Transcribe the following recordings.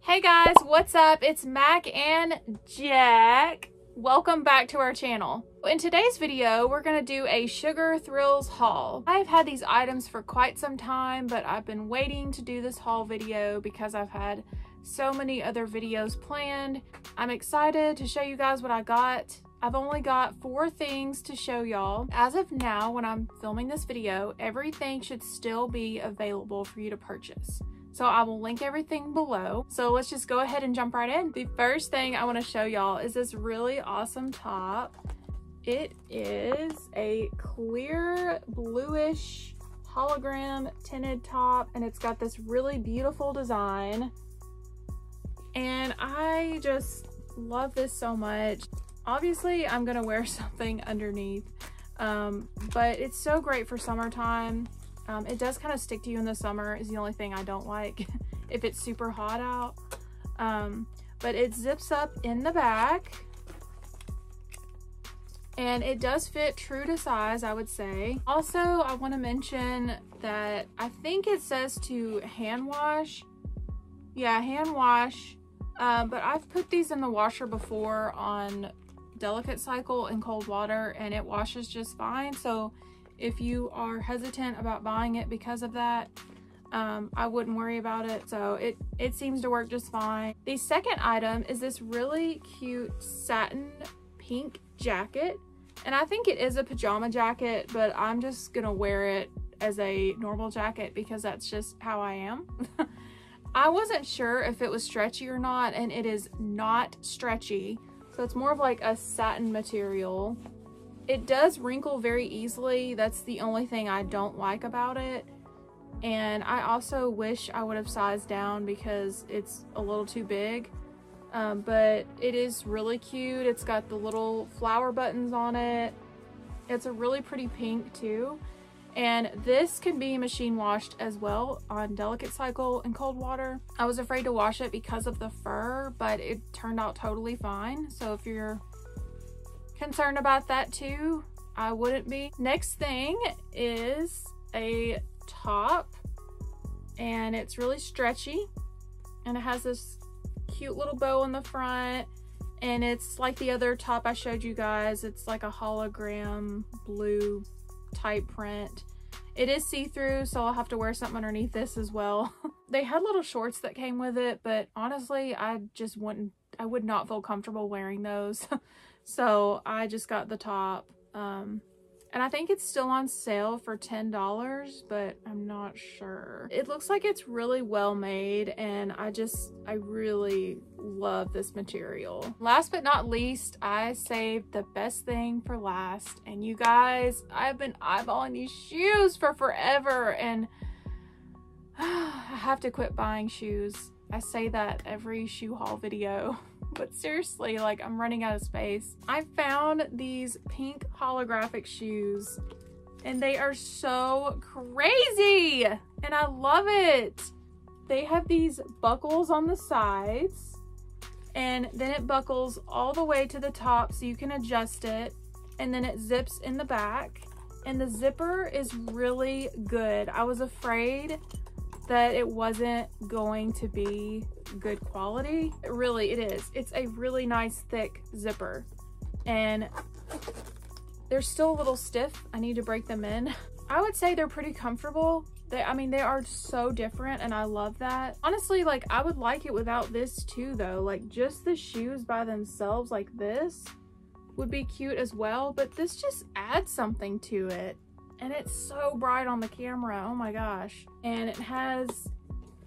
Hey guys, what's up? It's Mac and Jack. Welcome back to our channel. In today's video, we're going to do a Sugar Thrillz haul. I've had these items for quite some time, but I've been waiting to do this haul video because I've had so many other videos planned. I'm excited to show you guys what I got. I've only got four things to show y'all. As of now, when I'm filming this video, everything should still be available for you to purchase. So I will link everything below. So let's just go ahead and jump right in. The first thing I wanna show y'all is this really awesome top. It is a clear bluish hologram tinted top and it's got this really beautiful design. And I just love this so much. Obviously I'm gonna wear something underneath, um, but it's so great for summertime. Um, it does kind of stick to you in the summer is the only thing I don't like if it's super hot out. Um, but it zips up in the back and it does fit true to size, I would say. Also, I want to mention that I think it says to hand wash. Yeah, hand wash. Uh, but I've put these in the washer before on Delicate Cycle in cold water and it washes just fine. So if you are hesitant about buying it because of that, um, I wouldn't worry about it. So it, it seems to work just fine. The second item is this really cute satin pink jacket. And I think it is a pajama jacket, but I'm just gonna wear it as a normal jacket because that's just how I am. I wasn't sure if it was stretchy or not, and it is not stretchy. So it's more of like a satin material. It does wrinkle very easily. That's the only thing I don't like about it. And I also wish I would have sized down because it's a little too big. Um, but it is really cute. It's got the little flower buttons on it. It's a really pretty pink too. And this can be machine washed as well on Delicate Cycle in cold water. I was afraid to wash it because of the fur, but it turned out totally fine. So if you're concerned about that too. I wouldn't be. Next thing is a top and it's really stretchy and it has this cute little bow on the front and it's like the other top I showed you guys. It's like a hologram blue type print. It is see-through, so I'll have to wear something underneath this as well. they had little shorts that came with it, but honestly, I just wouldn't, I would not feel comfortable wearing those. So I just got the top. Um, and I think it's still on sale for $10, but I'm not sure. It looks like it's really well made and I just, I really love this material. Last but not least, I saved the best thing for last. And you guys, I've been eyeballing these shoes for forever and I have to quit buying shoes. I say that every shoe haul video. but seriously, like I'm running out of space. I found these pink holographic shoes and they are so crazy and I love it. They have these buckles on the sides and then it buckles all the way to the top so you can adjust it and then it zips in the back and the zipper is really good. I was afraid that it wasn't going to be good quality. Really, it is. It's a really nice thick zipper and they're still a little stiff. I need to break them in. I would say they're pretty comfortable. They, I mean, they are so different and I love that. Honestly, like I would like it without this too though. Like just the shoes by themselves like this would be cute as well, but this just adds something to it. And it's so bright on the camera, oh my gosh. And it has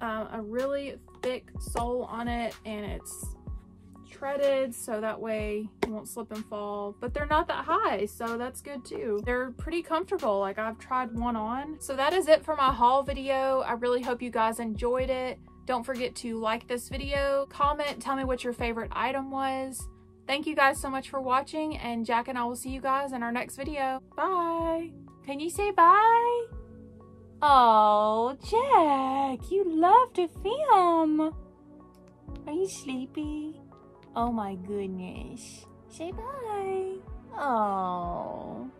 um, a really thick sole on it and it's treaded so that way you won't slip and fall. But they're not that high so that's good too. They're pretty comfortable like I've tried one on. So that is it for my haul video. I really hope you guys enjoyed it. Don't forget to like this video. Comment tell me what your favorite item was thank you guys so much for watching and Jack and I will see you guys in our next video bye can you say bye Oh, Jack, you love to film. Are you sleepy? Oh my goodness. Say bye. Oh.